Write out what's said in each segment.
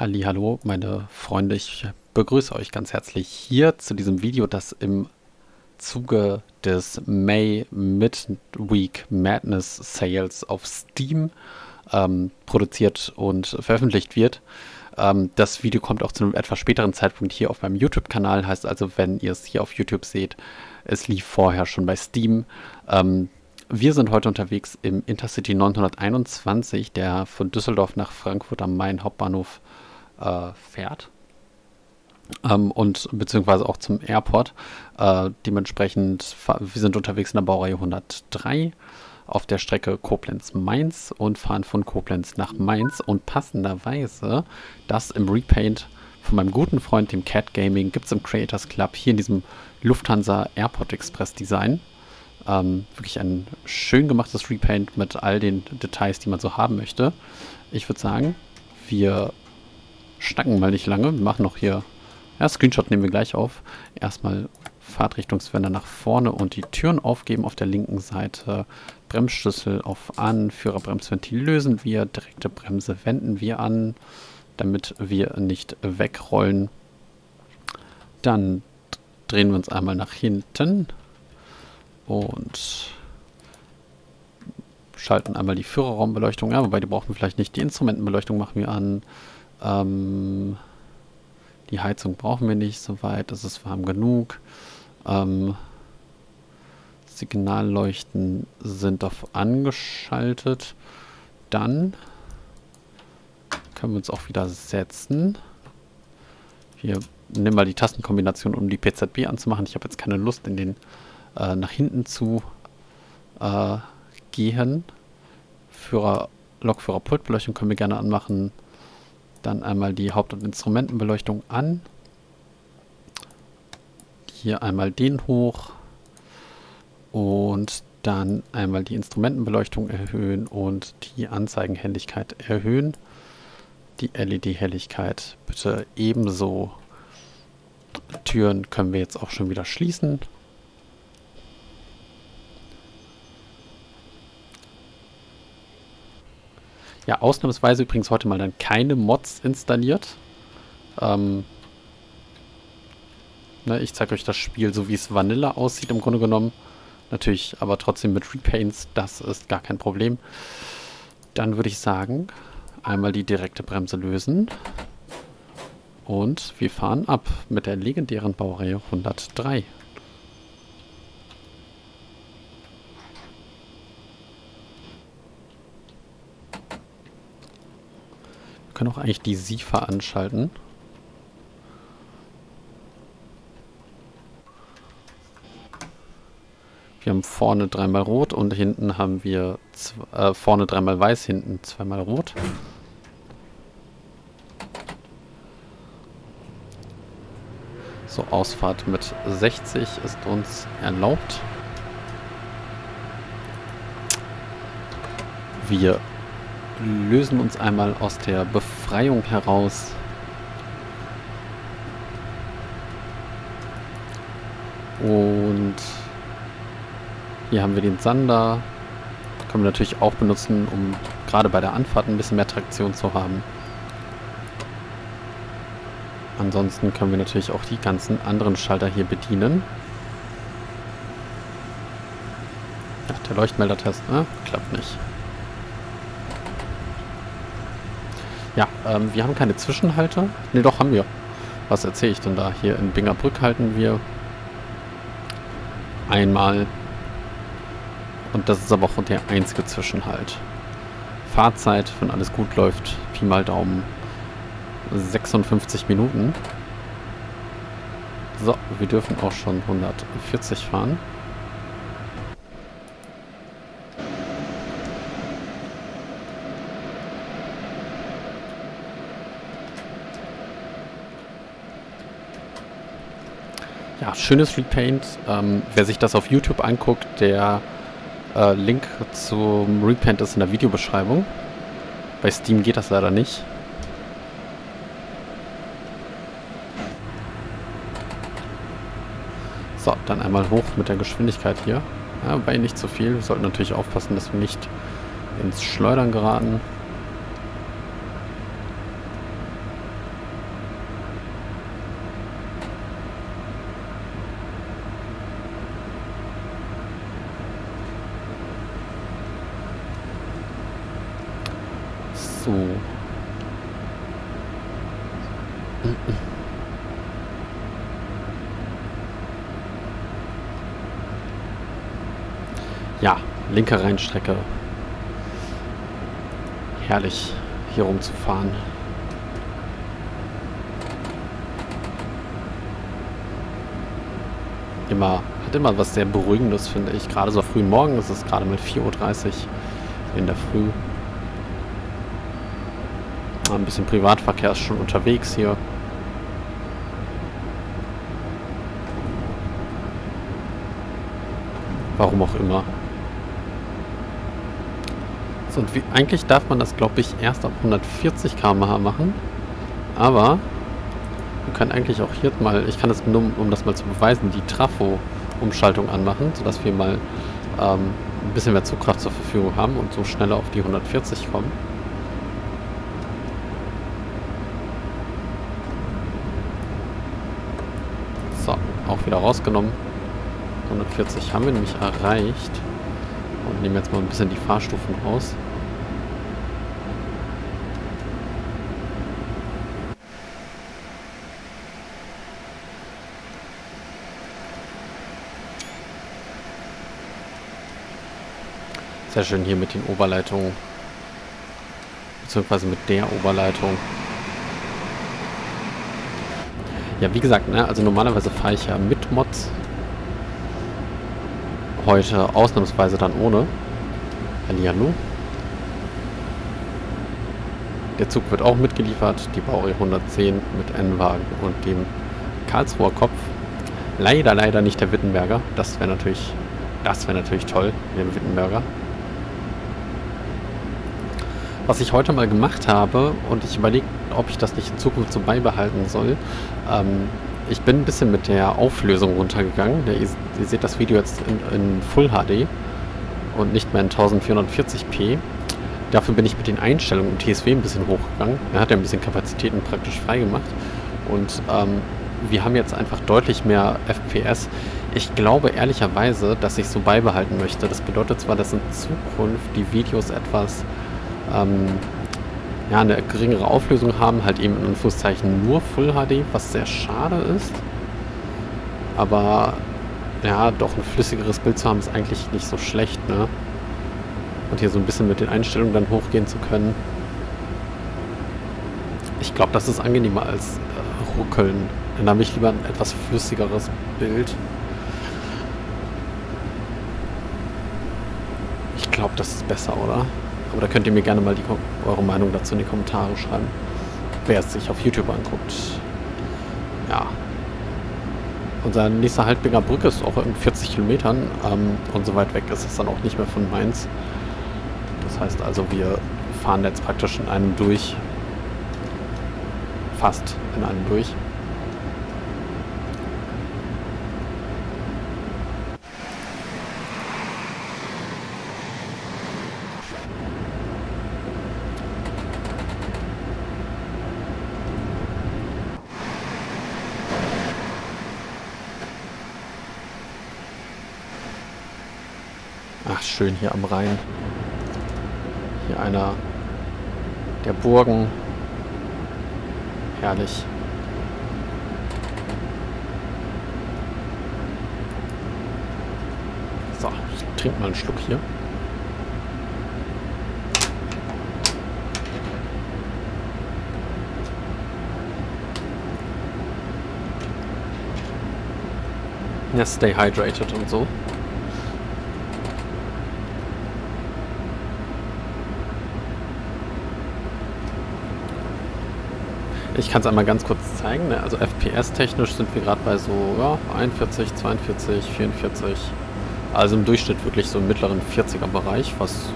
Hallo, meine Freunde, ich begrüße euch ganz herzlich hier zu diesem Video, das im Zuge des May Midweek Madness Sales auf Steam ähm, produziert und veröffentlicht wird. Ähm, das Video kommt auch zu einem etwas späteren Zeitpunkt hier auf meinem YouTube-Kanal, heißt also, wenn ihr es hier auf YouTube seht, es lief vorher schon bei Steam. Ähm, wir sind heute unterwegs im Intercity 921, der von Düsseldorf nach Frankfurt am Main Hauptbahnhof äh, fährt. Ähm, und beziehungsweise auch zum Airport. Äh, dementsprechend, wir sind unterwegs in der Baureihe 103 auf der Strecke Koblenz-Mainz und fahren von Koblenz nach Mainz. Und passenderweise, das im Repaint von meinem guten Freund, dem Cat Gaming, gibt es im Creators Club hier in diesem Lufthansa Airport Express Design. Ähm, wirklich ein schön gemachtes Repaint mit all den Details, die man so haben möchte. Ich würde sagen, wir schnacken mal nicht lange. Wir machen noch hier, ja, Screenshot nehmen wir gleich auf. Erstmal Fahrtrichtungswender nach vorne und die Türen aufgeben auf der linken Seite. Bremsschlüssel auf an, Führerbremsventil lösen wir, direkte Bremse wenden wir an, damit wir nicht wegrollen. Dann drehen wir uns einmal nach hinten und schalten einmal die Führerraumbeleuchtung, ja, wobei die brauchen wir vielleicht nicht. Die Instrumentenbeleuchtung machen wir an. Ähm, die Heizung brauchen wir nicht, soweit, das ist warm genug. Ähm, Signalleuchten sind auf angeschaltet. Dann können wir uns auch wieder setzen. Wir nehmen mal die Tastenkombination, um die PZB anzumachen. Ich habe jetzt keine Lust, in den äh, nach hinten zu äh, gehen. Führer, Lokführer Pultbeleuchtung können wir gerne anmachen. Dann einmal die Haupt- und Instrumentenbeleuchtung an. Hier einmal den hoch. Und dann einmal die Instrumentenbeleuchtung erhöhen und die Anzeigenhelligkeit erhöhen. Die LED-Helligkeit bitte ebenso. Türen können wir jetzt auch schon wieder schließen. Ja, ausnahmsweise übrigens heute mal dann keine Mods installiert. Ähm, ne, ich zeige euch das Spiel so, wie es Vanilla aussieht im Grunde genommen. Natürlich aber trotzdem mit Repaints, das ist gar kein Problem. Dann würde ich sagen, einmal die direkte Bremse lösen. Und wir fahren ab mit der legendären Baureihe 103. können auch eigentlich die SIFA anschalten. Wir haben vorne dreimal rot und hinten haben wir äh, vorne dreimal weiß, hinten zweimal rot. So, Ausfahrt mit 60 ist uns erlaubt. Wir lösen uns einmal aus der Befreiung heraus. Und hier haben wir den Sander. Können wir natürlich auch benutzen, um gerade bei der Anfahrt ein bisschen mehr Traktion zu haben. Ansonsten können wir natürlich auch die ganzen anderen Schalter hier bedienen. Ja, der Leuchtmeldertest, ne? Klappt nicht. Ja, ähm, wir haben keine Zwischenhalter. Ne, doch, haben wir. Was erzähle ich denn da? Hier in Bingerbrück halten wir einmal. Und das ist aber auch der einzige Zwischenhalt. Fahrzeit, wenn alles gut läuft, Pi mal Daumen, 56 Minuten. So, wir dürfen auch schon 140 fahren. Ja, schönes Repaint. Ähm, wer sich das auf YouTube anguckt, der äh, Link zum Repaint ist in der Videobeschreibung. Bei Steam geht das leider nicht. So, dann einmal hoch mit der Geschwindigkeit hier. Ja, bei nicht zu viel. Wir sollten natürlich aufpassen, dass wir nicht ins Schleudern geraten. So. Ja, linke Rheinstrecke. Herrlich, hier rumzufahren. Immer, hat immer was sehr Beruhigendes, finde ich. Gerade so früh Morgen ist es gerade mit 4.30 Uhr in der Früh. Ein bisschen Privatverkehr ist schon unterwegs hier. Warum auch immer. So, und wie, eigentlich darf man das, glaube ich, erst ab 140 km/h machen. Aber man kann eigentlich auch hier mal, ich kann das nur, um das mal zu beweisen, die Trafo-Umschaltung anmachen, sodass wir mal ähm, ein bisschen mehr Zugkraft zur Verfügung haben und so schneller auf die 140 kommen. So, auch wieder rausgenommen. 140 haben wir nämlich erreicht. Und nehmen jetzt mal ein bisschen die Fahrstufen raus. Sehr schön hier mit den Oberleitungen. Beziehungsweise mit der Oberleitung. Ja, wie gesagt, ne, also normalerweise fahre ich ja mit Mods. Heute ausnahmsweise dann ohne. Hallihallo. Der Zug wird auch mitgeliefert. Die Baureihe 110 mit N-Wagen und dem Karlsruher Kopf. Leider, leider nicht der Wittenberger. Das wäre natürlich, das wäre natürlich toll, der Wittenberger was ich heute mal gemacht habe und ich überlege, ob ich das nicht in Zukunft so beibehalten soll. Ähm, ich bin ein bisschen mit der Auflösung runtergegangen. Der, ihr, ihr, seht das Video jetzt in, in, Full HD und nicht mehr in 1440p. Dafür bin ich mit den Einstellungen im TSW ein bisschen hochgegangen. Er hat ja ein bisschen Kapazitäten praktisch freigemacht. Und ähm, wir haben jetzt einfach deutlich mehr FPS. Ich glaube ehrlicherweise, dass ich so beibehalten möchte. Das bedeutet zwar, dass in Zukunft die Videos etwas ähm, ja, eine geringere Auflösung haben, halt eben in Anführungszeichen nur Full HD, was sehr schade ist. Aber ja, doch ein flüssigeres Bild zu haben, ist eigentlich nicht so schlecht, ne? Und hier so ein bisschen mit den Einstellungen dann hochgehen zu können. Ich glaube, das ist angenehmer als äh, ruckeln. Dann habe ich lieber ein etwas flüssigeres Bild. Ich glaube, das ist besser, oder? Aber da könnt ihr mir gerne mal die, eure Meinung dazu in die Kommentare schreiben. Wer es sich auf YouTube anguckt. Ja. Unser nächster Halt Brücke ist auch in 40 Kilometern. Ähm, und so weit weg ist es dann auch nicht mehr von Mainz. Das heißt also, wir fahren jetzt praktisch in einem durch. Fast in einem durch. Ach, schön hier am Rhein. Hier einer der Burgen. Herrlich. So, ich trinke mal einen Schluck hier. Ja, stay hydrated und so. Ich kann es einmal ganz kurz zeigen. Ne? Also FPS-technisch sind wir gerade bei so ja, 41, 42, 44. Also im Durchschnitt wirklich so im mittleren 40er-Bereich, was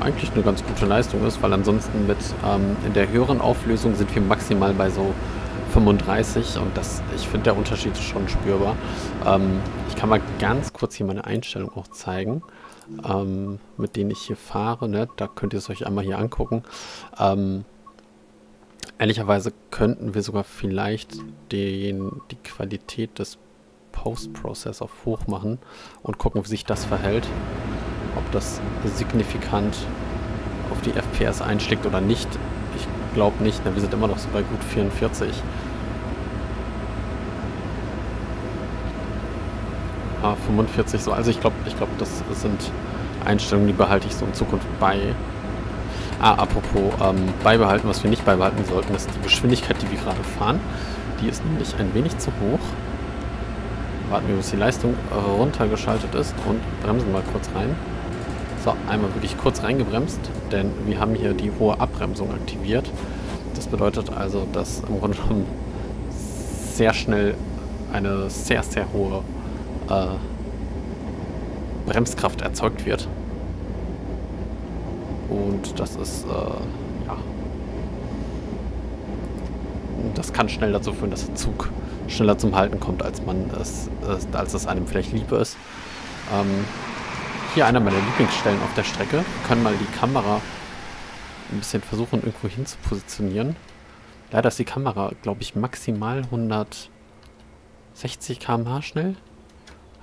eigentlich eine ganz gute Leistung ist, weil ansonsten mit ähm, in der höheren Auflösung sind wir maximal bei so 35 und das, ich finde der Unterschied ist schon spürbar. Ähm, ich kann mal ganz kurz hier meine Einstellung auch zeigen, ähm, mit denen ich hier fahre. Ne? Da könnt ihr es euch einmal hier angucken. Ähm, Ehrlicherweise könnten wir sogar vielleicht den, die Qualität des Post-Process auf hoch machen und gucken, wie sich das verhält. Ob das signifikant auf die FPS einschlägt oder nicht. Ich glaube nicht, ne? wir sind immer noch so bei gut 44. Ah, 45 so. Also ich glaube, ich glaube, das sind Einstellungen, die behalte ich so in Zukunft bei. Ah, apropos ähm, beibehalten, was wir nicht beibehalten sollten, ist die Geschwindigkeit, die wir gerade fahren. Die ist nämlich ein wenig zu hoch. Warten wir, bis die Leistung runtergeschaltet ist und bremsen mal kurz rein. So, einmal wirklich kurz reingebremst, denn wir haben hier die hohe Abbremsung aktiviert. Das bedeutet also, dass im Grunde genommen sehr schnell eine sehr, sehr hohe äh, Bremskraft erzeugt wird. Und das ist, äh, ja. Das kann schnell dazu führen, dass der Zug schneller zum Halten kommt, als man es, als es einem vielleicht lieb ist. Ähm, hier einer meiner Lieblingsstellen auf der Strecke. Wir können mal die Kamera ein bisschen versuchen, irgendwo hin zu positionieren. Leider ist die Kamera, glaube ich, maximal 160 km/h schnell.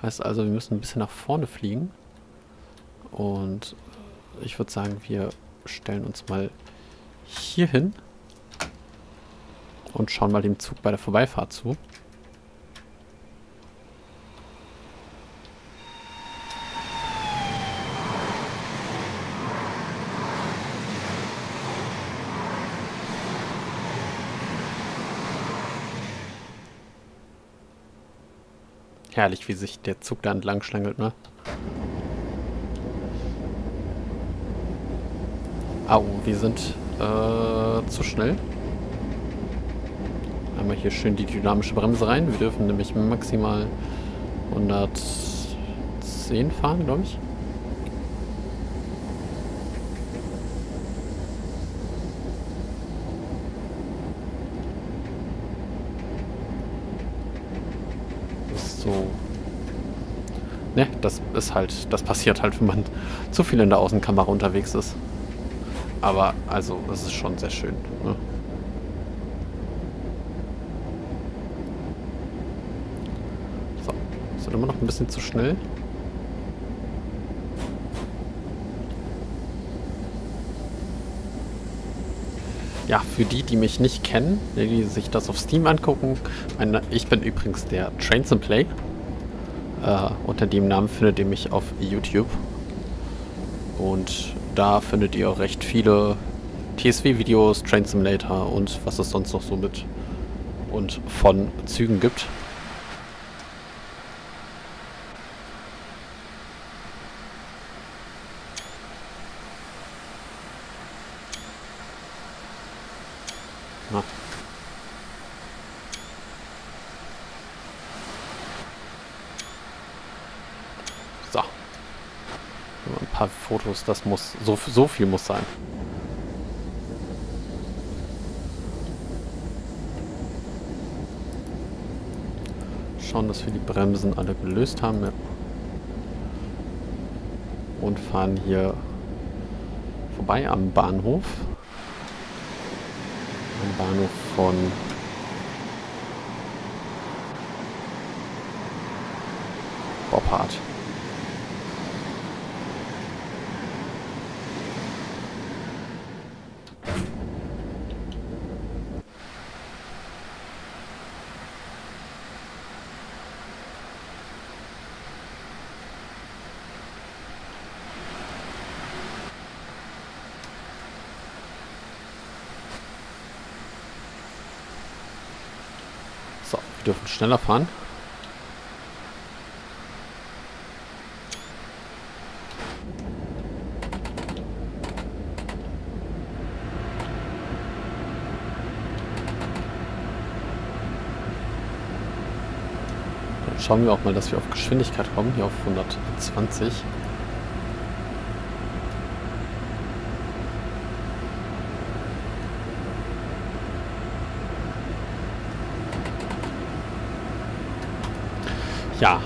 Heißt also, wir müssen ein bisschen nach vorne fliegen. Und ich würde sagen, wir stellen uns mal hier hin und schauen mal dem Zug bei der Vorbeifahrt zu. Herrlich, wie sich der Zug da entlang schlangelt, ne? Au, wir sind äh, zu schnell. Einmal hier schön die dynamische Bremse rein. Wir dürfen nämlich maximal 110 fahren, glaube ich. So. Ne, das ist halt, das passiert halt, wenn man zu viel in der Außenkamera unterwegs ist. Aber, also, es ist schon sehr schön. Ne? So, ist immer noch ein bisschen zu schnell. Ja, für die, die mich nicht kennen, die sich das auf Steam angucken, meine, ich bin übrigens der Trains and Play. Äh, unter dem Namen findet ihr mich auf YouTube. Und da findet ihr auch recht viele TSW-Videos, Train Simulator und was es sonst noch so mit und von Zügen gibt. Fotos, das muss, so, so viel muss sein. Schauen, dass wir die Bremsen alle gelöst haben. Ja. Und fahren hier vorbei am Bahnhof. Am Bahnhof von Boppard. Wir dürfen schneller fahren. Dann schauen wir auch mal, dass wir auf Geschwindigkeit kommen, hier auf 120. Ja.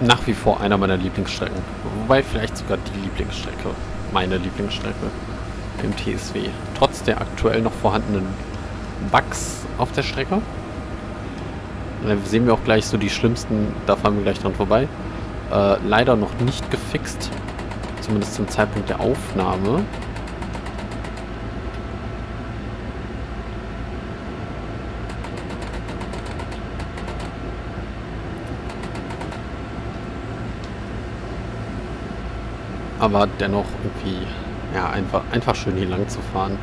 Nach wie vor einer meiner Lieblingsstrecken. Wobei vielleicht sogar die Lieblingsstrecke. Meine Lieblingsstrecke im TSW. Trotz der aktuell noch vorhandenen Bugs auf der Strecke. Da sehen wir auch gleich so die schlimmsten, da fahren wir gleich dran vorbei. äh, leider noch nicht gefixt. Zumindest zum Zeitpunkt der Aufnahme. Aber dennoch irgendwie, ja, einfach, einfach schön hier lang zu fahren.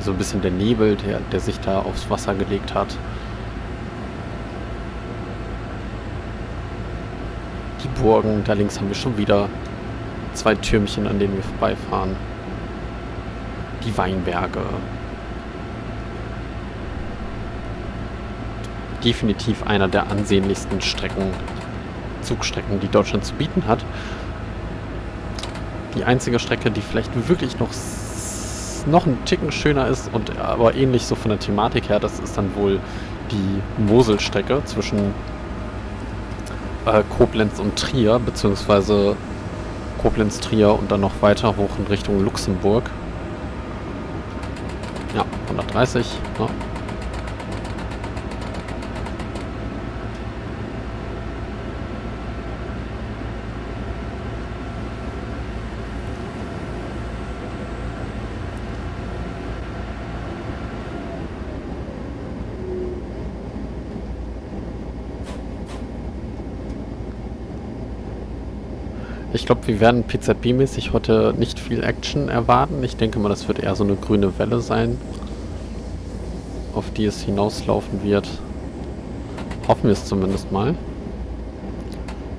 So ein bisschen der Nebel, der, der sich da aufs Wasser gelegt hat. Die Burgen, da links haben wir schon wieder zwei Türmchen, an denen wir vorbeifahren. Die Weinberge. Definitiv einer der ansehnlichsten Strecken, Zugstrecken, die Deutschland zu bieten hat. Die einzige Strecke, die vielleicht wirklich noch, noch ein Ticken schöner ist und aber ähnlich so von der Thematik her, das ist dann wohl die Moselstrecke zwischen äh, Koblenz und Trier, beziehungsweise Koblenz, Trier und dann noch weiter hoch in Richtung Luxemburg. Ja, 130. Ja. Ich glaube, wir werden PZB-mäßig heute nicht viel Action erwarten. Ich denke mal, das wird eher so eine grüne Welle sein, auf die es hinauslaufen wird. Hoffen wir es zumindest mal.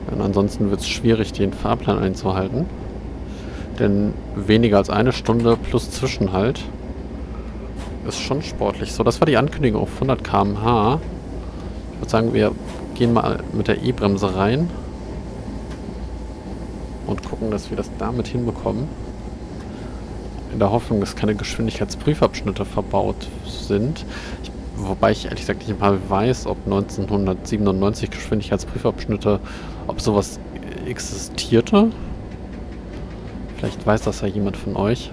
Denn ansonsten wird es schwierig, den Fahrplan einzuhalten. Denn weniger als eine Stunde plus Zwischenhalt ist schon sportlich. So, das war die Ankündigung auf 100 km/h. Ich würde sagen, wir gehen mal mit der E-Bremse rein und gucken, dass wir das damit hinbekommen. In der Hoffnung, dass keine Geschwindigkeitsprüfabschnitte verbaut sind. Ich, wobei ich ehrlich gesagt nicht mal weiß, ob 1997 Geschwindigkeitsprüfabschnitte, ob sowas existierte. Vielleicht weiß das ja jemand von euch.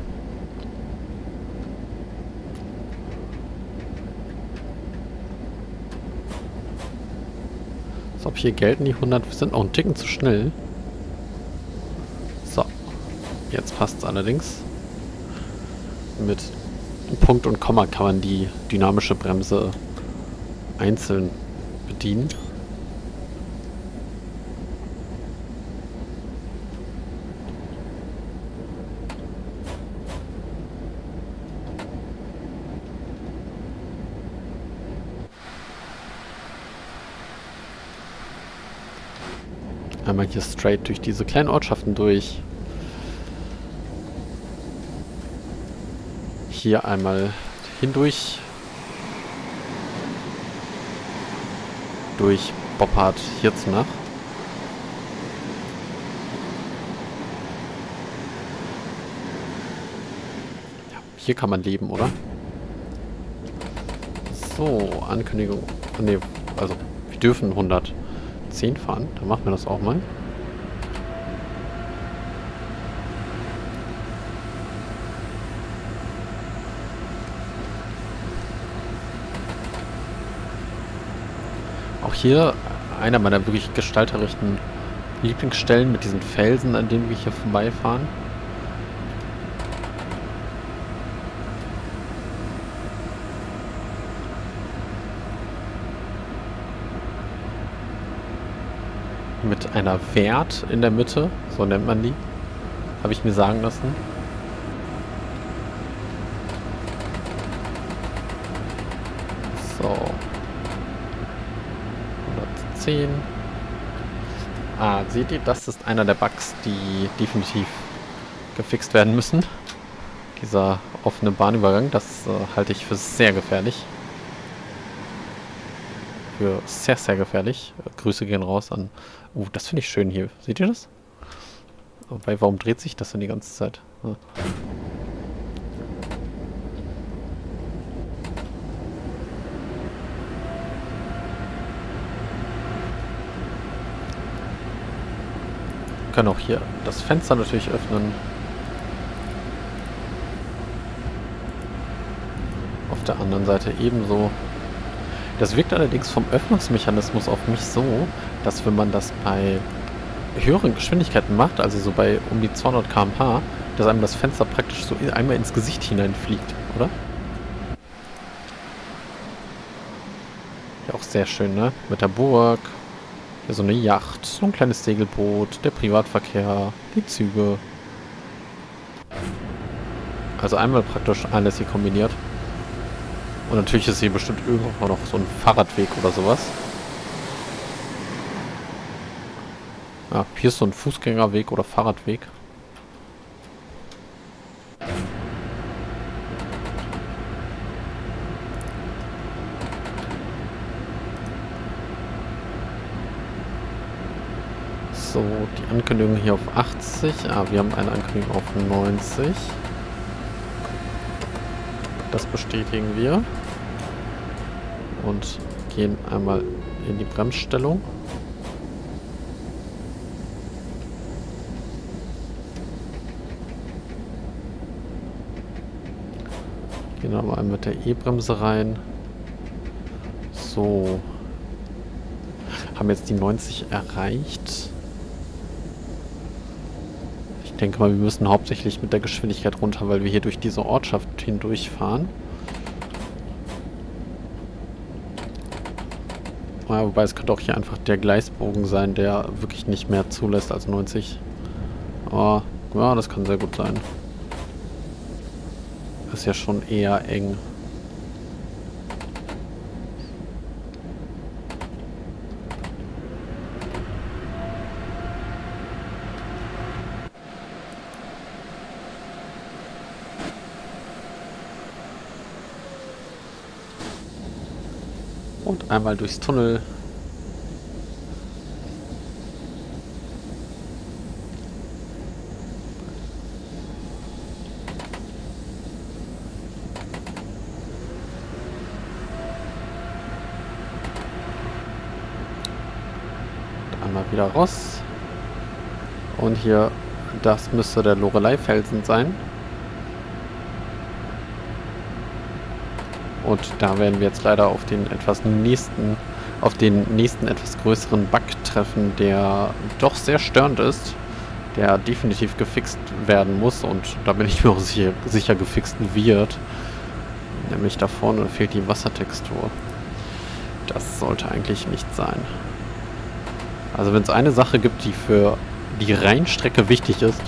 Als ob hier gelten die 100, wir sind auch ein Ticken zu schnell. Jetzt passt es allerdings. Mit Punkt und Komma kann man die dynamische Bremse einzeln bedienen. Einmal hier straight durch diese kleinen Ortschaften durch. Hier einmal hindurch. Durch Boppard Hirznach. Ja, hier kann man leben, oder? So, Ankündigung. Ne, also wir dürfen 110 fahren. Dann machen wir das auch mal. Hier einer meiner wirklich gestalterischen Lieblingsstellen mit diesen Felsen, an denen wir hier vorbeifahren. Mit einer Wert in der Mitte, so nennt man die. Habe ich mir sagen lassen. 10. Ah, seht ihr, das ist einer der Bugs, die definitiv gefixt werden müssen. Dieser offene Bahnübergang, das äh, halte ich für sehr gefährlich. Für sehr, sehr gefährlich. Äh, Grüße gehen raus an... Uh, das finde ich schön hier. Seht ihr das? Wobei, warum dreht sich das denn die ganze Zeit? Ja. Können auch hier das Fenster natürlich öffnen. Auf der anderen Seite ebenso. Das wirkt allerdings vom Öffnungsmechanismus auf mich so, dass wenn man das bei höheren Geschwindigkeiten macht, also so bei um die 200 km/h, dass einem das Fenster praktisch so einmal ins Gesicht hineinfliegt, oder? Ja, auch sehr schön, ne? Mit der Burg, hier so eine Yacht, so ein kleines Segelboot, der Privatverkehr, die Züge. Also einmal praktisch alles hier kombiniert. Und natürlich ist hier bestimmt irgendwo noch so ein Fahrradweg oder sowas. Ja, hier ist so ein Fußgängerweg oder Fahrradweg. So, die Ankündigung hier auf 80. Ah, wir haben eine Ankündigung auf 90. Das bestätigen wir. Und gehen einmal in die Bremsstellung. Gehen aber mit der E-Bremse rein. So. Haben jetzt die 90 erreicht. Denke mal, wir müssen hauptsächlich mit der Geschwindigkeit runter, weil wir hier durch diese Ortschaft hindurchfahren. Ja, wobei es könnte auch hier einfach der Gleisbogen sein, der wirklich nicht mehr zulässt als 90. Aber ja, das kann sehr gut sein. Ist ja schon eher eng. Und einmal durchs Tunnel. Einmal wieder raus. Und hier, das müsste der Lorelei-Felsen sein. Und da werden wir jetzt leider auf den etwas nächsten, auf den nächsten etwas größeren Bug treffen, der doch sehr störend ist, der definitiv gefixt werden muss und da bin ich mir auch sicher, sicher gefixt wird. Nämlich da vorne fehlt die Wassertextur. Das sollte eigentlich nicht sein. Also wenn es eine Sache gibt, die für die Rheinstrecke wichtig ist,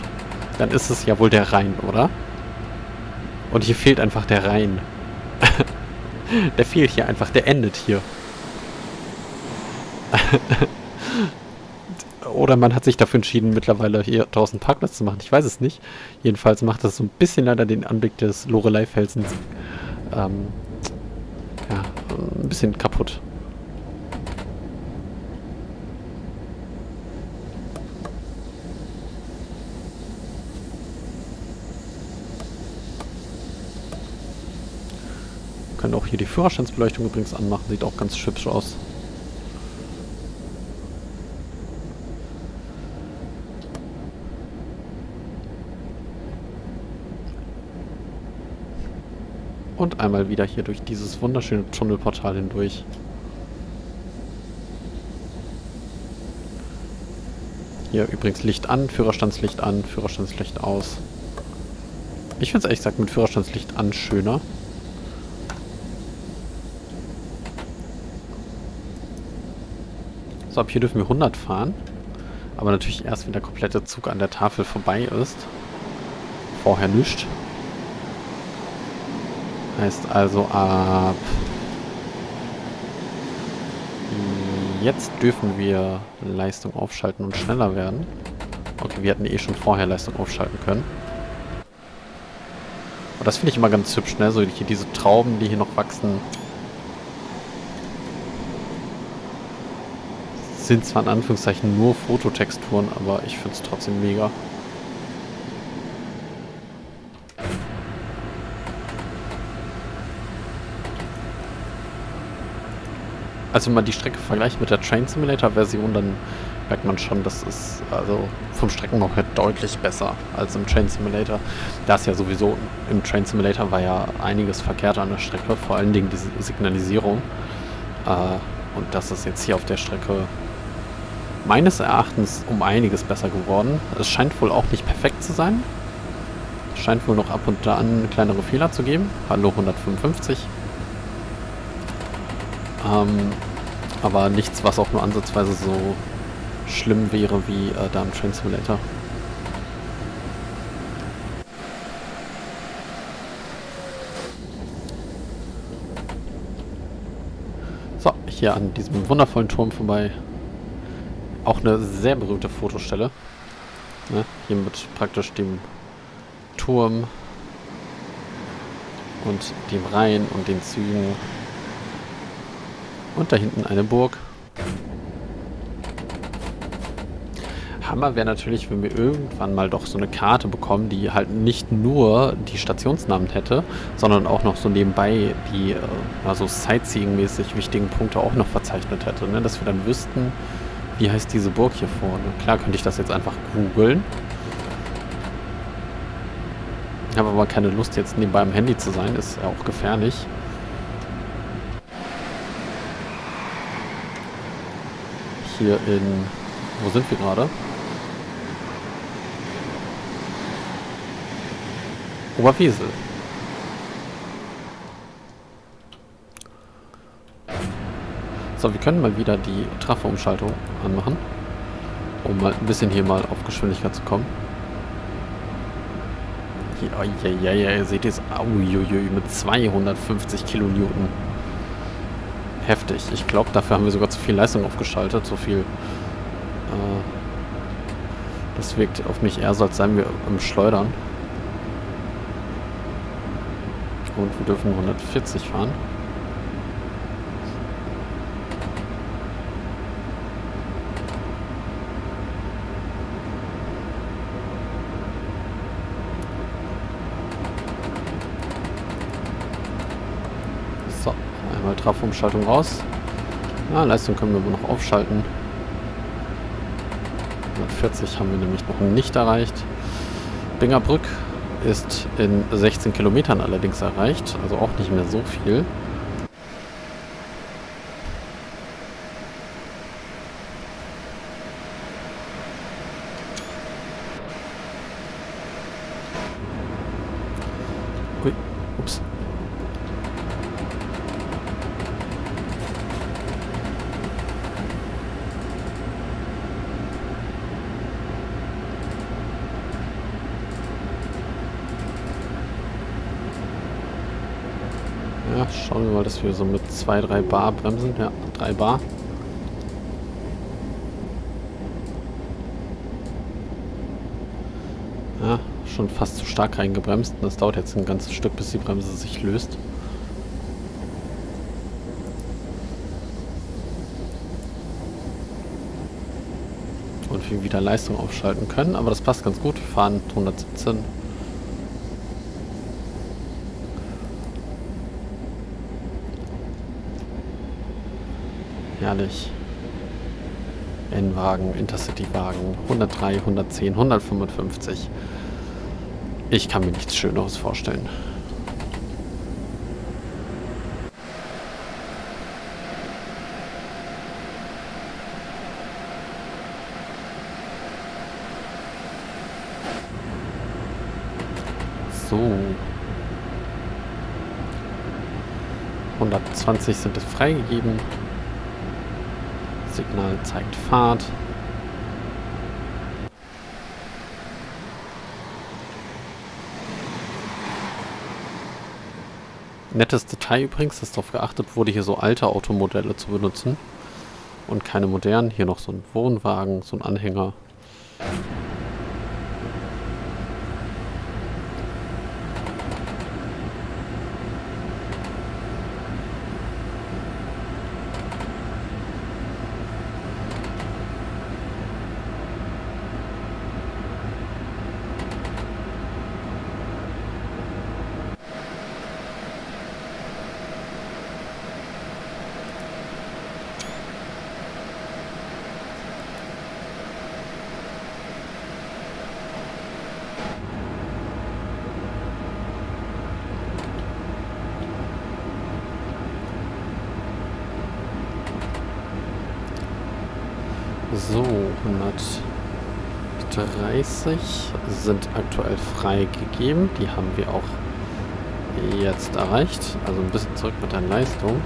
dann ist es ja wohl der Rhein, oder? Und hier fehlt einfach der Rhein. Der fehlt hier einfach, der endet hier. Oder man hat sich dafür entschieden, mittlerweile hier draußen Parkplatz zu machen. Ich weiß es nicht. Jedenfalls macht das so ein bisschen leider den Anblick des Lorelei-Felsens ähm, ja, ein bisschen kaputt. Können auch hier die Führerstandsbeleuchtung übrigens anmachen. Sieht auch ganz hübsch aus. Und einmal wieder hier durch dieses wunderschöne Tunnelportal hindurch. Hier übrigens Licht an, Führerstandslicht an, Führerstandslicht aus. Ich finde es ehrlich gesagt mit Führerstandslicht an schöner. So, ab hier dürfen wir 100 fahren. Aber natürlich erst, wenn der komplette Zug an der Tafel vorbei ist. Vorher nicht. Heißt also ab... Jetzt dürfen wir Leistung aufschalten und schneller werden. Okay, wir hätten eh schon vorher Leistung aufschalten können. Und das finde ich immer ganz hübsch, ne? So hier diese Trauben, die hier noch wachsen. Sind zwar in Anführungszeichen nur Fototexturen, aber ich finde es trotzdem mega. Also wenn man die Strecke vergleicht mit der Train Simulator Version, dann merkt man schon, das ist also vom Streckenbau her deutlich besser als im Train Simulator. Da ist ja sowieso im Train Simulator war ja einiges verkehrt an der Strecke, vor allen Dingen diese Signalisierung. Äh, und das ist jetzt hier auf der Strecke meines Erachtens um einiges besser geworden. Es scheint wohl auch nicht perfekt zu sein. Es scheint wohl noch ab und an kleinere Fehler zu geben. Hallo 155. Ähm, aber nichts, was auch nur ansatzweise so schlimm wäre wie äh, da im Train Simulator. So, hier an diesem wundervollen Turm vorbei. Auch eine sehr berühmte Fotostelle. Ne? Hier mit praktisch dem Turm und dem Rhein und den Zügen. Und da hinten eine Burg. Hammer wäre natürlich, wenn wir irgendwann mal doch so eine Karte bekommen, die halt nicht nur die Stationsnamen hätte, sondern auch noch so nebenbei die äh, also Sightseeing-mäßig wichtigen Punkte auch noch verzeichnet hätte. Ne? Dass wir dann wüssten, wie heißt diese Burg hier vorne? Klar könnte ich das jetzt einfach googeln. Ich habe aber keine Lust, jetzt nebenbei am Handy zu sein. Ist ja auch gefährlich. Hier in... Wo sind wir gerade? Oberwesel. So, wir können mal wieder die Trafo-Umschaltung anmachen, um mal ein bisschen hier mal auf Geschwindigkeit zu kommen. Ja, ja, ja, ja, seht ihr es? Uiuiui, mit 250 Kilonewton. Heftig. Ich glaube, dafür haben wir sogar zu viel Leistung aufgeschaltet, zu viel... Äh, das wirkt auf mich eher so, als seien wir im Schleudern. Und wir dürfen 140 fahren. So, einmal Trafumschaltung raus. Ja, Leistung können wir aber noch aufschalten. 140 haben wir nämlich noch nicht erreicht. Bingerbrück ist in 16 Kilometern allerdings erreicht, also auch nicht mehr so viel. Ui, ups. Wir mal, dass wir so mit 2, 3 Bar bremsen. Ja, 3 Bar. Ja, schon fast zu stark reingebremst. Das dauert jetzt ein ganzes Stück, bis die Bremse sich löst. Und wir wieder Leistung aufschalten können. Aber das passt ganz gut. Wir fahren 117. Herrlich. N-Wagen, Intercity-Wagen, 103, 110, 155. Ich kann mir nichts Schöneres vorstellen. So. 120 sind es freigegeben. Signal zeigt Fahrt. Nettes Detail übrigens, dass darauf geachtet wurde, hier so alte Automodelle zu benutzen und keine modernen. Hier noch so ein Wohnwagen, so ein Anhänger. So, 130 sind aktuell freigegeben. Die haben wir auch jetzt erreicht. Also ein bisschen zurück mit der Leistung.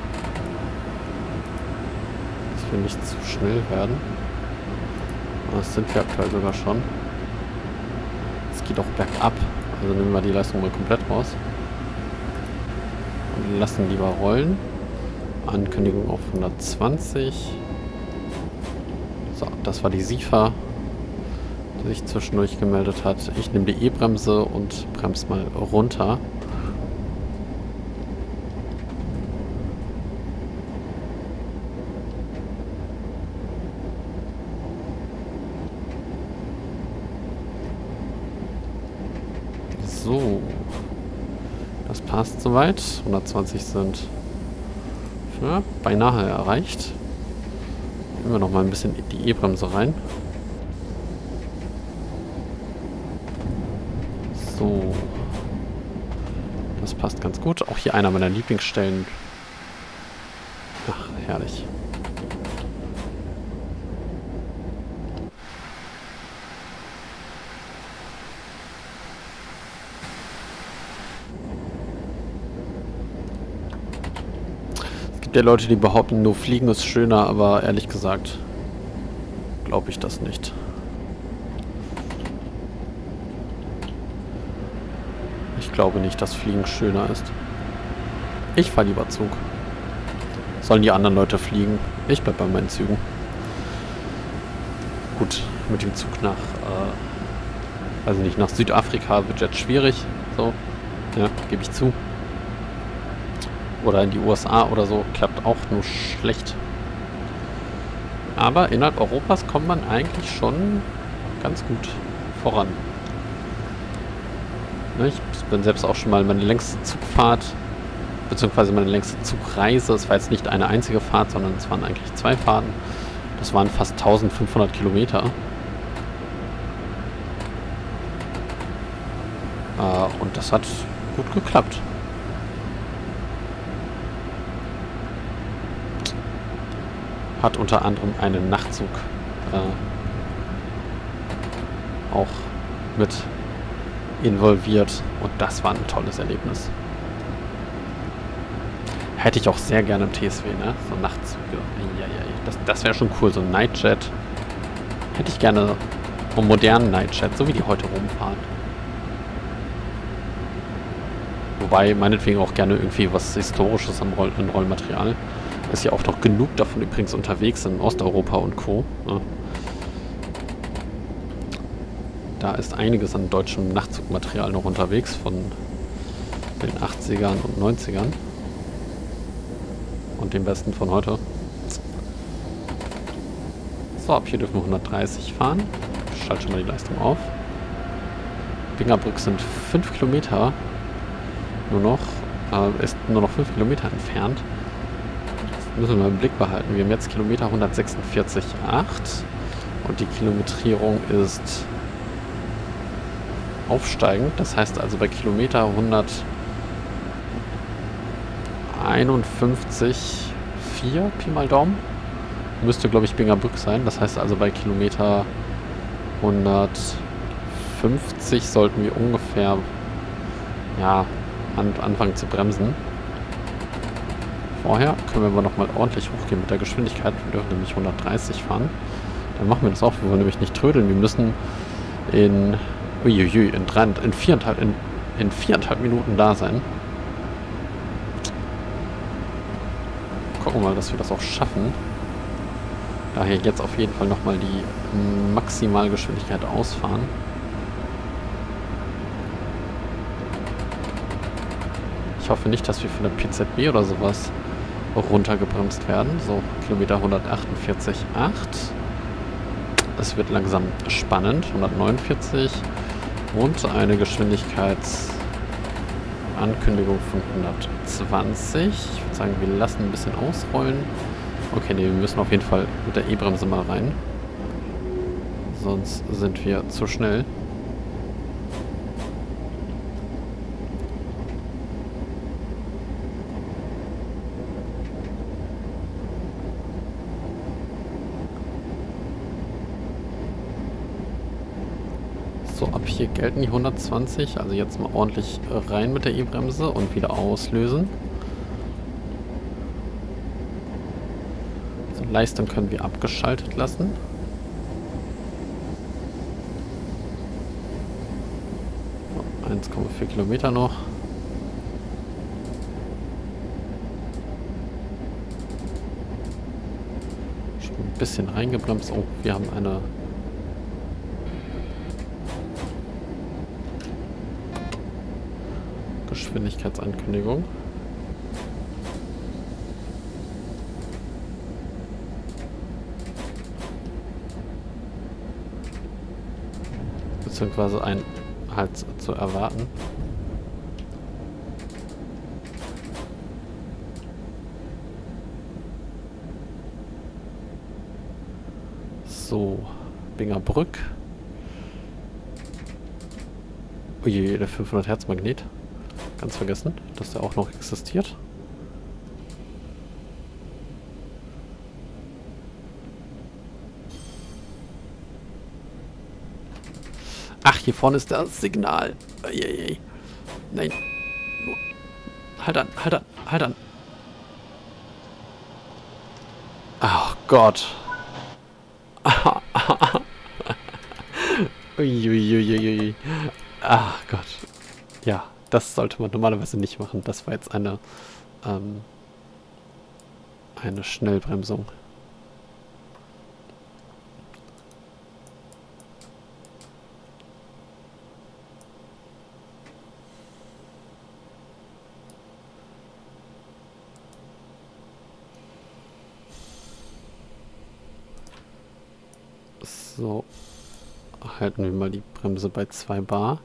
Dass wir nicht zu schnell werden. Das sind wir aktuell sogar schon. Es geht auch bergab. Also nehmen wir die Leistung mal komplett raus. Und lassen lieber rollen. Ankündigung auf 120. Das war die SIFA, die sich zwischendurch gemeldet hat. Ich nehme die E-Bremse und bremse mal runter. So. Das passt soweit. 120 sind ja, beinahe erreicht. Wir noch mal ein bisschen die E-Bremse rein. So. Das passt ganz gut. Auch hier einer meiner Lieblingsstellen. Ach, herrlich. Gibt ja Leute, die behaupten, nur Fliegen ist schöner, aber ehrlich gesagt glaube ich das nicht. Ich glaube nicht, dass Fliegen schöner ist. Ich fahre lieber Zug. Sollen die anderen Leute fliegen? Ich bleib bei meinen Zügen. Gut, mit dem Zug nach, äh, also nicht nach Südafrika wird jetzt schwierig. So, ja, gebe ich zu. Oder in die USA oder so. Klappt auch nur schlecht. Aber innerhalb Europas kommt man eigentlich schon ganz gut voran. Ne, ich bin selbst auch schon mal meine längste Zugfahrt, beziehungsweise meine längste Zugreise. Es war jetzt nicht eine einzige Fahrt, sondern es waren eigentlich zwei Fahrten. Das waren fast 1500 Kilometer. Äh, und das hat gut geklappt. Hat unter anderem einen Nachtzug äh, auch mit involviert und das war ein tolles Erlebnis. Hätte ich auch sehr gerne im TSW, ne? So Nachtzüge. Ja, das, das wäre schon cool, so ein Nightjet. Hätte ich gerne einen modernen Nightjet, so wie die heute rumfahren. Wobei, meinetwegen auch gerne irgendwie was Historisches am Roll Rollmaterial. Ist ja auch noch genug davon übrigens unterwegs in Osteuropa und Co. Da ist einiges an deutschem Nachtzugmaterial noch unterwegs von den 80ern und 90ern. Und dem besten von heute. So, ab hier dürfen wir 130 fahren. Ich schalte schon mal die Leistung auf. Bingerbrück sind 5 Kilometer nur noch. Äh, ist nur noch 5 Kilometer entfernt müssen wir im Blick behalten. Wir haben jetzt Kilometer 146,8 und die Kilometrierung ist aufsteigend. Das heißt also bei Kilometer 151,4 Pi mal Daumen müsste, glaube ich, Bingerbrück sein. Das heißt also bei Kilometer 150 sollten wir ungefähr ja, an, anfangen zu bremsen. Vorher können wir aber nochmal ordentlich hochgehen mit der Geschwindigkeit. Wir dürfen nämlich 130 fahren. Dann machen wir das auch. Wir wollen nämlich nicht trödeln. Wir müssen in, uiuiui, in, drei, in, viereinhalb, in, in viereinhalb Minuten da sein. Gucken wir mal, dass wir das auch schaffen. Daher jetzt auf jeden Fall nochmal die Maximalgeschwindigkeit ausfahren. Ich hoffe nicht, dass wir von der PZB oder sowas runtergebremst werden. So, Kilometer 148,8. Es wird langsam spannend. 149 und eine Geschwindigkeitsankündigung von 120. Ich würde sagen, wir lassen ein bisschen ausrollen. Okay, nee, wir müssen auf jeden Fall mit der E-Bremse mal rein. Sonst sind wir zu schnell. Hier gelten die 120. Also jetzt mal ordentlich rein mit der E-Bremse und wieder auslösen. So, Leistung können wir abgeschaltet lassen. So, 1,4 Kilometer noch. Schon ein bisschen reingebremst. Oh, wir haben eine Geschwindigkeitsankündigung. Beziehungsweise ein halt zu erwarten. So, Bingerbrück. Ui, der 500 Hertz Magnet. Ganz vergessen, dass der auch noch existiert. Ach, hier vorne ist das Signal. Eieiei. Nein. Halt an, halt an, halt an. Ach Gott. Uiuiuiui. Ach Gott. Ja, das sollte man normalerweise nicht machen. Das war jetzt eine, ähm, eine Schnellbremsung. So, halten wir mal die Bremse bei 2 Bar.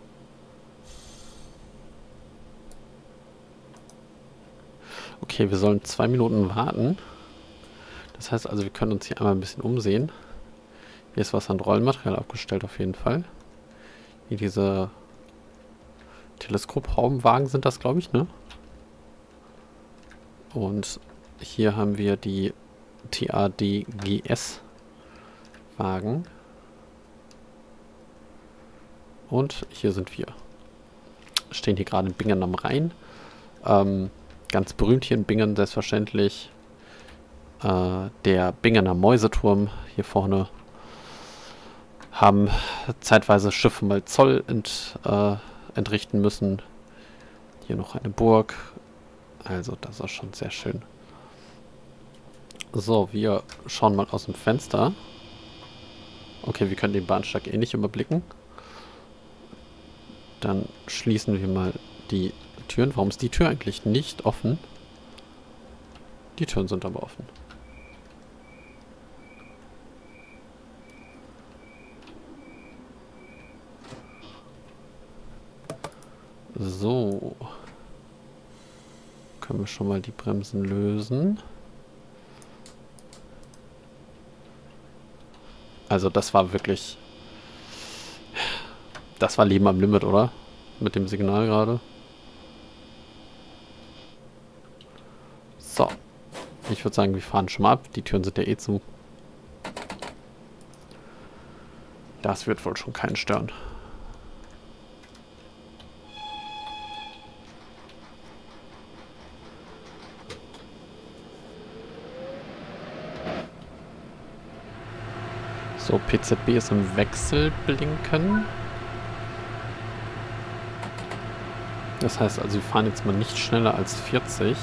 Okay, wir sollen zwei Minuten warten. Das heißt also, wir können uns hier einmal ein bisschen umsehen. Hier ist was an Rollenmaterial abgestellt auf jeden Fall. Hier diese Teleskophaubenwagen sind das, glaube ich, ne? Und hier haben wir die TADGS-Wagen. Und hier sind wir. Stehen hier gerade in Bingen am Rhein. Ähm, Ganz berühmt hier in Bingen selbstverständlich äh, der Bingener Mäuseturm hier vorne. Haben zeitweise Schiffe mal Zoll ent, äh, entrichten müssen. Hier noch eine Burg. Also das ist schon sehr schön. So, wir schauen mal aus dem Fenster. Okay, wir können den Bahnsteig eh nicht überblicken. Dann schließen wir mal die Türen. Warum ist die Tür eigentlich nicht offen? Die Türen sind aber offen. So. Können wir schon mal die Bremsen lösen. Also das war wirklich... Das war Leben am Limit, oder? Mit dem Signal gerade. So. Ich würde sagen, wir fahren schon mal ab. Die Türen sind ja eh zu. Das wird wohl schon keinen stören. So, PZB ist im Wechselblinken. Das heißt also, wir fahren jetzt mal nicht schneller als 40.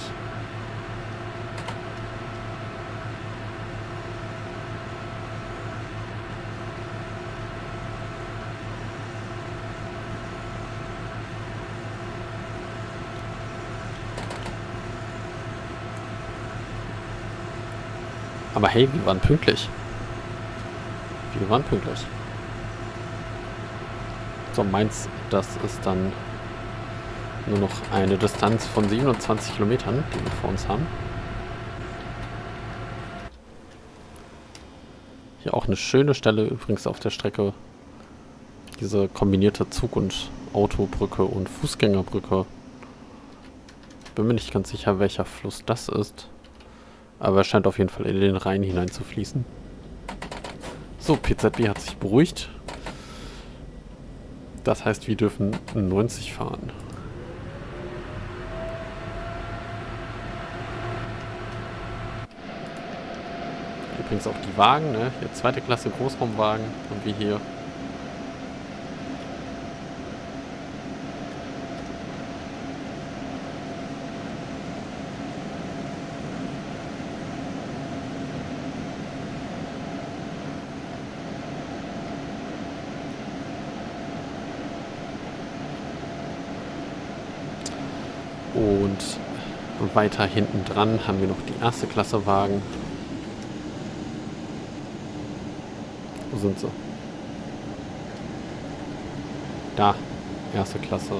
Aber hey, wir waren pünktlich. Wir waren pünktlich. So, meins, das ist dann nur noch eine Distanz von 27 Kilometern, die wir vor uns haben. Hier auch eine schöne Stelle übrigens auf der Strecke. Diese kombinierte Zug- und Autobrücke und Fußgängerbrücke. Bin mir nicht ganz sicher, welcher Fluss das ist. Aber er scheint auf jeden Fall in den Rhein hinein zu fließen. So, PZB hat sich beruhigt. Das heißt, wir dürfen 90 fahren. Übrigens auch die Wagen, ne? Hier zweite Klasse Großraumwagen und wie hier. Und weiter hinten dran haben wir noch die erste Klasse Wagen. Wo sind sie? Da. Erste Klasse.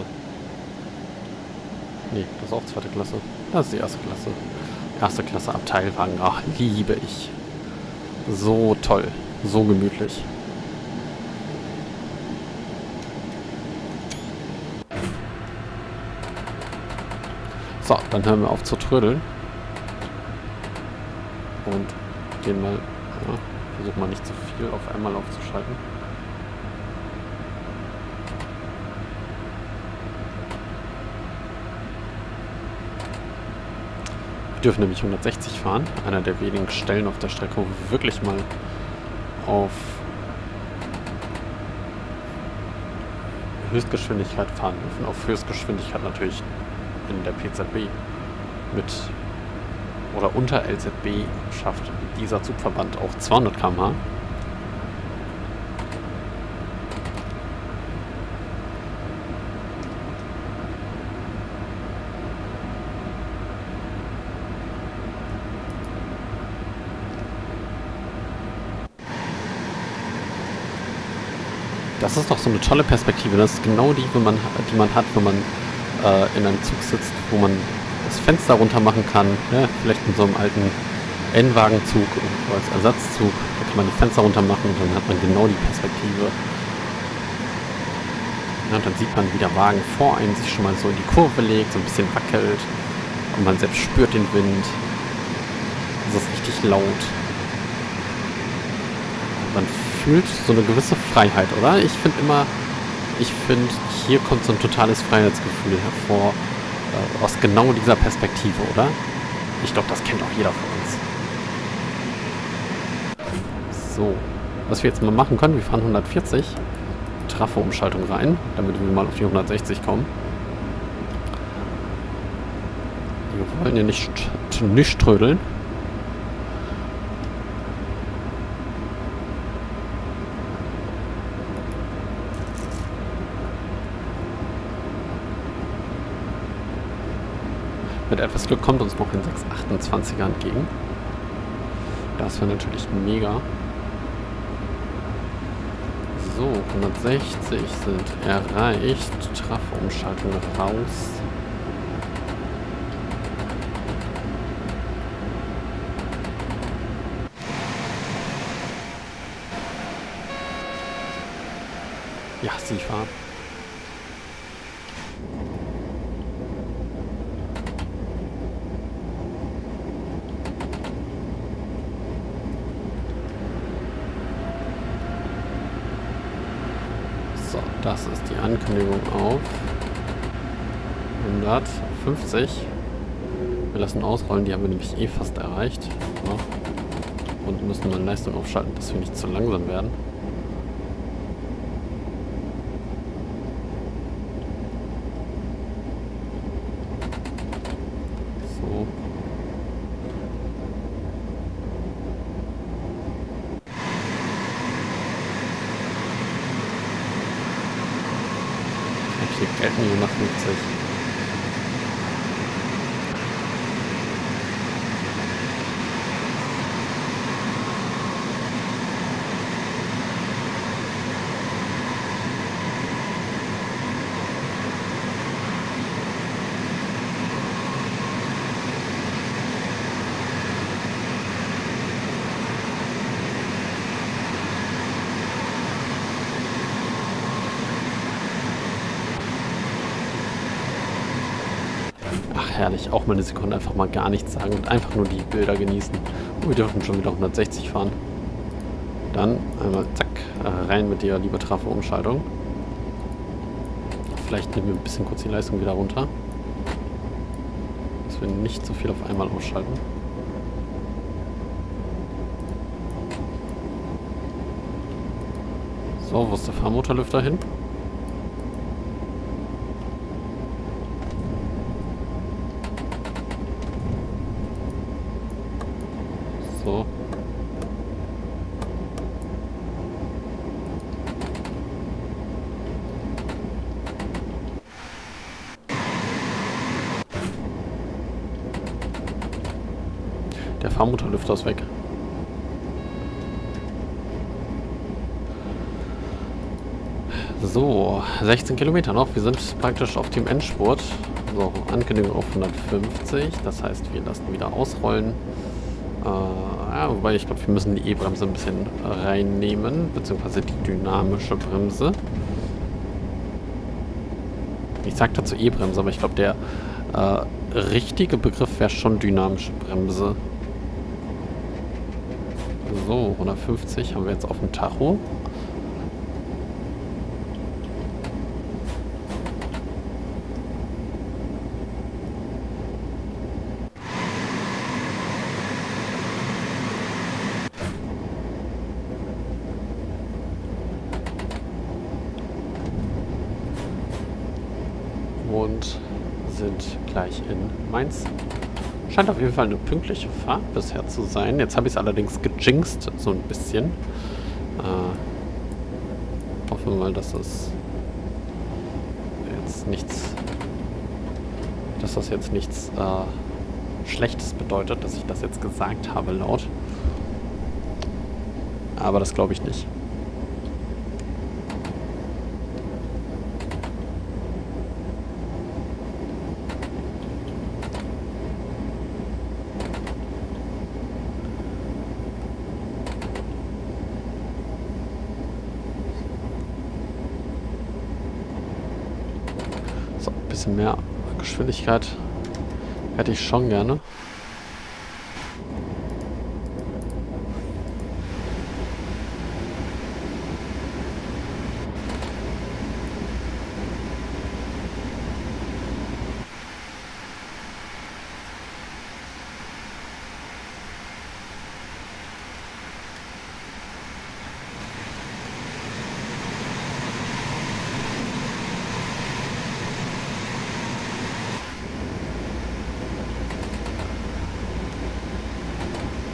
Nee, das ist auch zweite Klasse. Das ist die erste Klasse. Erste Klasse Abteilwagen. Ach, liebe ich. So toll. So gemütlich. So, dann hören wir auf zu trödeln. Und gehen mal, ja, versuchen mal nicht zu viel auf einmal aufzuschalten. Wir dürfen nämlich 160 fahren. Einer der wenigen Stellen auf der Strecke, wo wir wirklich mal auf Höchstgeschwindigkeit fahren dürfen. Auf Höchstgeschwindigkeit natürlich in der PZB mit oder unter LZB schafft dieser Zugverband auch 200 km/h. Das ist doch so eine tolle Perspektive. Das ist genau die, die man, die man hat, wenn man äh, in einem Zug sitzt, wo man das Fenster runter machen kann. Ne? Vielleicht in so einem alten N-Wagenzug als Ersatzzug. Da kann man die Fenster runter machen und dann hat man genau die Perspektive. Ja, und dann sieht man, wie der Wagen vor einem sich schon mal so in die Kurve legt, so ein bisschen wackelt. Und man selbst spürt den Wind. Es ist richtig laut. Man fühlt so eine gewisse Freiheit, oder? Ich finde immer, ich finde, hier kommt so ein totales Freiheitsgefühl hervor. Äh, aus genau dieser Perspektive, oder? Ich glaube, das kennt auch jeder von uns. So. Was wir jetzt mal machen können, wir fahren 140. Trafo-Umschaltung rein, damit wir mal auf die 160 kommen. Wir wollen ja nicht, nicht trödeln. Mit etwas Glück kommt uns noch ein 628er entgegen. Das wäre natürlich mega. So, 160 sind erreicht. Trafo-Umschaltung raus. Ja, sie fahren. Das Ankündigung auf 150. Wir lassen ausrollen, die haben wir nämlich eh fast erreicht. Und müssen dann Leistung aufschalten, dass wir nicht zu langsam werden. hier gelten nur nach 50. herrlich. Auch mal eine Sekunde einfach mal gar nichts sagen und einfach nur die Bilder genießen. Und wir dürfen schon wieder 160 fahren. Dann einmal zack, rein mit der liebe Trafo-Umschaltung. Vielleicht nehmen wir ein bisschen kurz die Leistung wieder runter. Dass wir nicht so viel auf einmal ausschalten. So, wo ist der Fahrmotorlüfter hin? So. Der Ist weg. So, 16 Kilometer noch. Wir sind praktisch auf dem Endspurt. So, Ankündigung auf 150. Das heißt, wir lassen wieder ausrollen. Äh, ja, wobei ich glaube, wir müssen die E-Bremse ein bisschen reinnehmen, beziehungsweise die dynamische Bremse. Ich sage dazu E-Bremse, aber ich glaube, der äh, richtige Begriff wäre schon dynamische Bremse. So, 150 haben wir jetzt auf dem Tacho. und sind gleich in Mainz. Scheint auf jeden Fall eine pünktliche Fahrt bisher zu sein. Jetzt habe ich es allerdings gejinxt, so ein bisschen. Äh, hoffen wir mal, dass es jetzt nichts, dass das jetzt nichts äh, Schlechtes bedeutet, dass ich das jetzt gesagt habe laut. Aber das glaube ich nicht. Bisschen mehr Geschwindigkeit hätte ich schon gerne.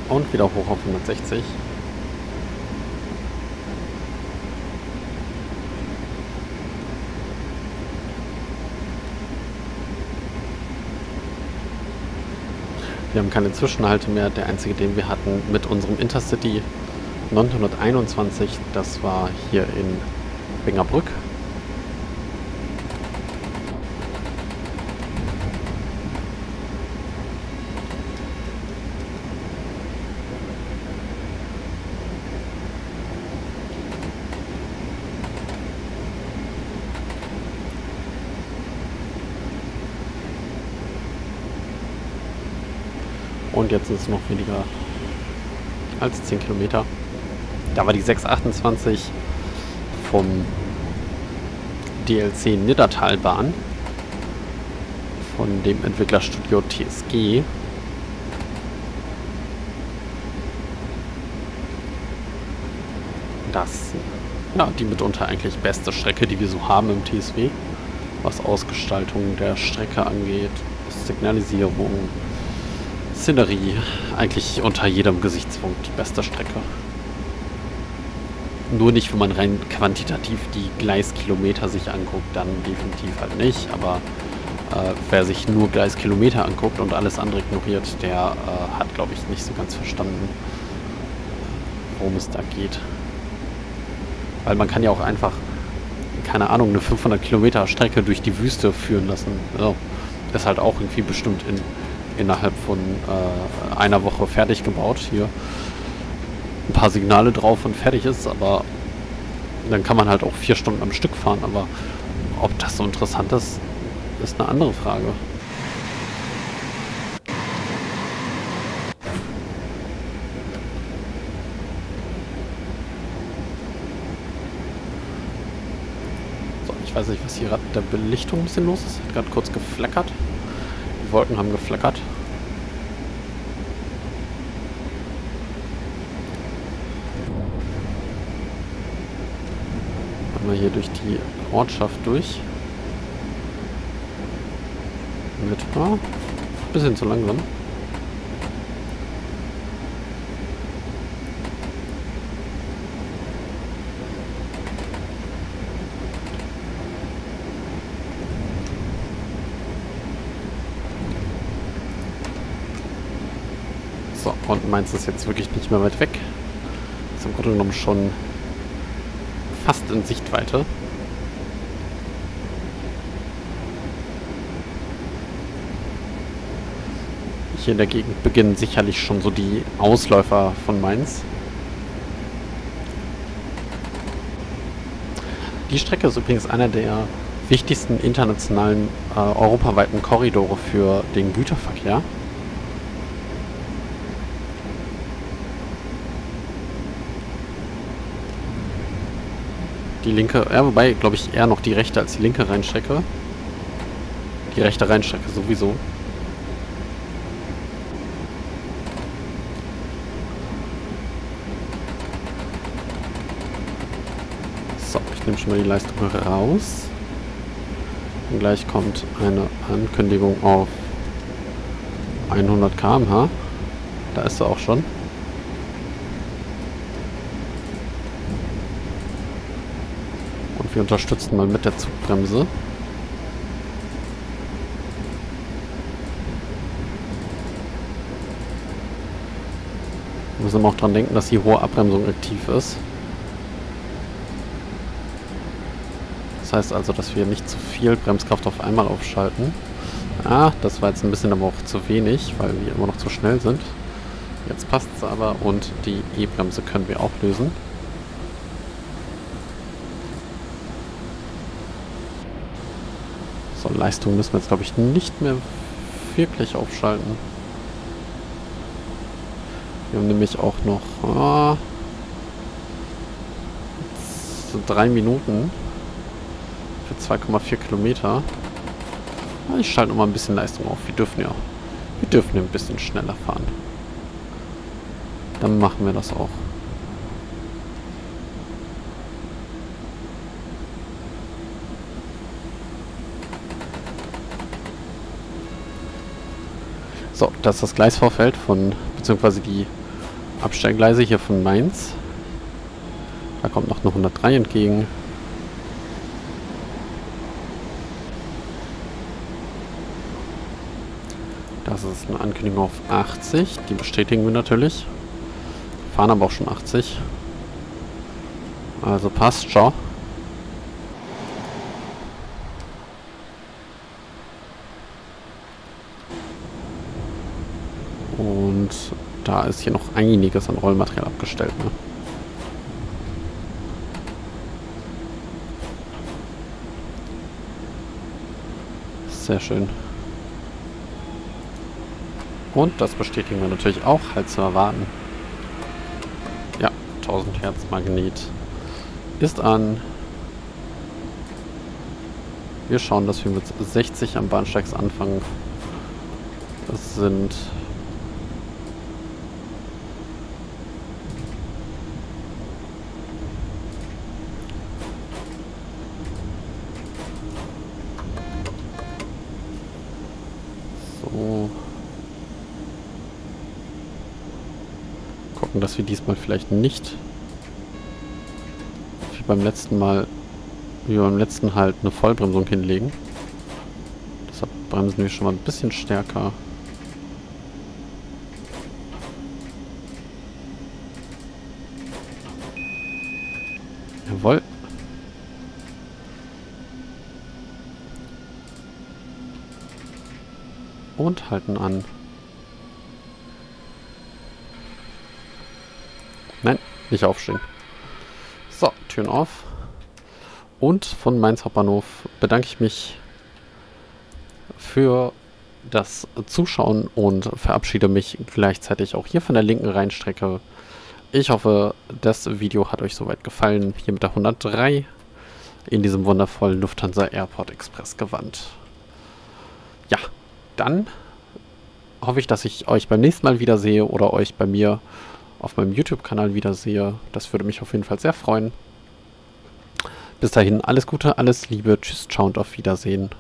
Und wieder hoch auf 160. Wir haben keine Zwischenhalte mehr. Der einzige, den wir hatten mit unserem Intercity 921, das war hier in Bingerbrück. Und jetzt ist es noch weniger als 10 Kilometer. Da war die 628 vom DLC Niddertalbahn von dem Entwicklerstudio TSG. Das ja, die mitunter eigentlich beste Strecke, die wir so haben im TSW, was Ausgestaltung der Strecke angeht, Signalisierung, Szenerie eigentlich unter jedem Gesichtspunkt die beste Strecke. Nur nicht, wenn man rein quantitativ die Gleiskilometer sich anguckt, dann definitiv halt nicht. Aber äh, wer sich nur Gleiskilometer anguckt und alles andere ignoriert, der äh, hat, glaube ich, nicht so ganz verstanden, worum es da geht. Weil man kann ja auch einfach, keine Ahnung, eine 500 Kilometer Strecke durch die Wüste führen lassen. Ja, ist halt auch irgendwie bestimmt in innerhalb von äh, einer Woche fertig gebaut. Hier ein paar Signale drauf und fertig ist, aber dann kann man halt auch vier Stunden am Stück fahren. Aber ob das so interessant ist, ist eine andere Frage. weiß nicht, was hier gerade mit der Belichtung ein bisschen los ist. Hat gerade kurz geflackert. Wolken haben geflackert. Wir hier durch die Ortschaft durch. Mit, ah, bisschen zu langsam. Meins ist jetzt wirklich nicht mehr weit weg. Ist im Grunde genommen schon fast in Sichtweite. Hier in der Gegend beginnen sicherlich schon so die Ausläufer von Mainz. Die Strecke ist übrigens einer der wichtigsten internationalen äh, europaweiten Korridore für den Güterverkehr. Die linke, ja, wobei, glaube ich, eher noch die rechte als die linke Rheinstrecke. Die rechte Rheinstrecke sowieso. So, ich nehme schon mal die Leistung raus. Und gleich kommt eine Ankündigung auf 100 km/h. Da ist sie auch schon. Wir unterstützen mal mit der Zugbremse. Wir müssen auch dran denken, dass die hohe Abbremsung aktiv ist. Das heißt also, dass wir nicht zu viel Bremskraft auf einmal aufschalten. Ah, das war jetzt ein bisschen aber auch zu wenig, weil wir immer noch zu schnell sind. Jetzt passt es aber und die E-Bremse können wir auch lösen. Leistung müssen wir jetzt, glaube ich, nicht mehr wirklich aufschalten. Wir haben nämlich auch noch ah, so drei Minuten für 2,4 Kilometer. Ich schalte noch mal ein bisschen Leistung auf. Wir dürfen ja, wir dürfen ein bisschen schneller fahren. Dann machen wir das auch. So, das ist das Gleisvorfeld von, beziehungsweise die Abstellgleise hier von Mainz. Da kommt noch eine 103 entgegen. Das ist eine Ankündigung auf 80. Die bestätigen wir natürlich. Fahren aber auch schon 80. Also passt, ciao. Und da ist hier noch einiges an Rollmaterial abgestellt. Ne? Sehr schön. Und das bestätigen wir natürlich auch, halt zu erwarten. Ja, 1000 Hertz Magnet ist an. Wir schauen, dass wir mit 60 am Bahnsteigs anfangen. Das sind gucken, dass wir diesmal vielleicht nicht wie beim letzten Mal, wie beim letzten halt eine Vollbremsung hinlegen. Deshalb bremsen wir schon mal ein bisschen stärker. Jawohl. Und halten an. Nicht aufstehen. So, Türen auf. Und von Mainz Hauptbahnhof bedanke ich mich für das Zuschauen und verabschiede mich gleichzeitig auch hier von der linken Rheinstrecke. Ich hoffe, das Video hat euch soweit gefallen, hier mit der 103. in diesem wundervollen Lufthansa Airport Express Gewand. Ja, dann hoffe ich, dass ich euch beim nächsten Mal wiedersehe oder euch bei mir auf meinem YouTube-Kanal wiedersehe. Das würde mich auf jeden Fall sehr freuen. Bis dahin, alles Gute, alles Liebe, tschüss, ciao und auf Wiedersehen.